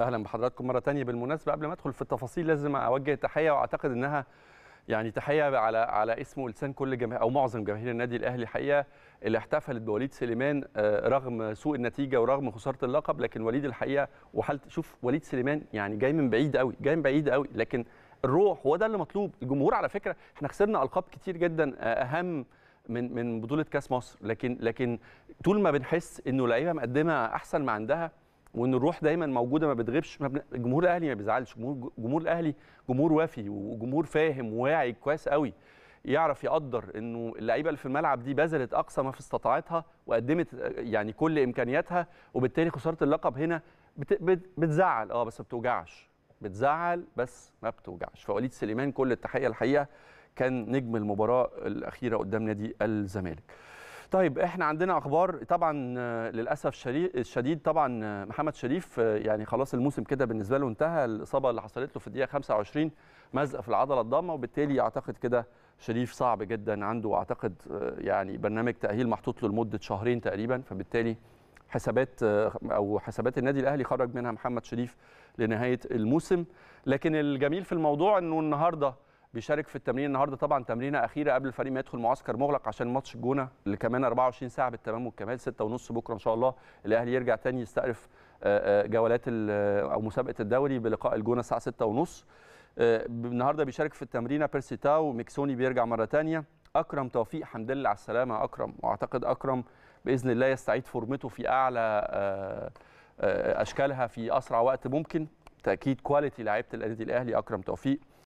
أهلا بحضراتكم مرة تانية. بالمناسبة قبل ما أدخل في التفاصيل لازم أوجه تحية وأعتقد إنها يعني تحية على على اسم ولسان كل جماهير أو معظم جماهير النادي الأهلي الحقيقة اللي احتفلت بوليد سليمان آه، رغم سوء النتيجة ورغم خسارة اللقب. لكن وليد الحقيقة وحالة شوف وليد سليمان يعني جاي من بعيد قوي جاي من بعيد قوي لكن الروح هو ده اللي مطلوب. الجمهور على فكرة إحنا خسرنا ألقاب كتير جدا آه، أهم من من بطولة كأس مصر. لكن لكن طول ما بنحس إنه اللعيبه مقدمة أحسن ما عندها وإن الروح دايما موجودة ما بتغيبش ما بن... الجمهور الأهلي ما بيزعلش جمهور جمهور الأهلي جمهور وافي وجمهور فاهم وواعي كويس قوي يعرف يقدر إنه اللعيبة اللي في الملعب دي بذلت أقصى ما في استطاعتها وقدمت يعني كل إمكانياتها وبالتالي خسارة اللقب هنا بت... بت... بتزعل. آه بس ما بتوجعش. بتزعل بس ما بتوجعش. فوليد سليمان كل التحية الحقيقة كان نجم المباراة الأخيرة قدام نادي الزمالك. طيب إحنا عندنا أخبار طبعا آه، للأسف الشديد طبعا آه، محمد شريف آه، يعني خلاص الموسم كده بالنسبة له انتهى الإصابة اللي حصلت له في الدقيقة 25 مزق في العضلة الضامة وبالتالي أعتقد كده شريف صعب جدا عنده اعتقد يعني برنامج تأهيل محطوط له لمدة شهرين تقريبا فبالتالي حسابات أو حسابات النادي الأهلي خرج منها محمد شريف لنهاية الموسم. لكن الجميل في الموضوع إنه النهارده بيشارك في التمرين النهارده. طبعا تمرينة أخيرة قبل الفريق ما يدخل معسكر مغلق عشان ماتش الجونة اللي كمان 24 ساعة بالتمام والكمال 6:30 بكرة إن شاء الله. الأهلي يرجع تاني يستأنف آه، آه، جولات ال- أو مسابقة الدوري بلقاء الجونة الساعة 6:30 آه، النهارده بيشارك في التمرينة بيرسي تاو ميكسوني بيرجع مرة تانية. أكرم توفيق حمد لله على السلامة. أكرم وأعتقد أكرم بإذن الله يستعيد فورمته في أعلى آه، آه، أشكالها في أسرع وقت ممكن. تأكيد كواليتي لعيبة النادي الأهلي. أكرم توفيق.